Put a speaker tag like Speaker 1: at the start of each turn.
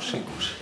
Speaker 1: sem.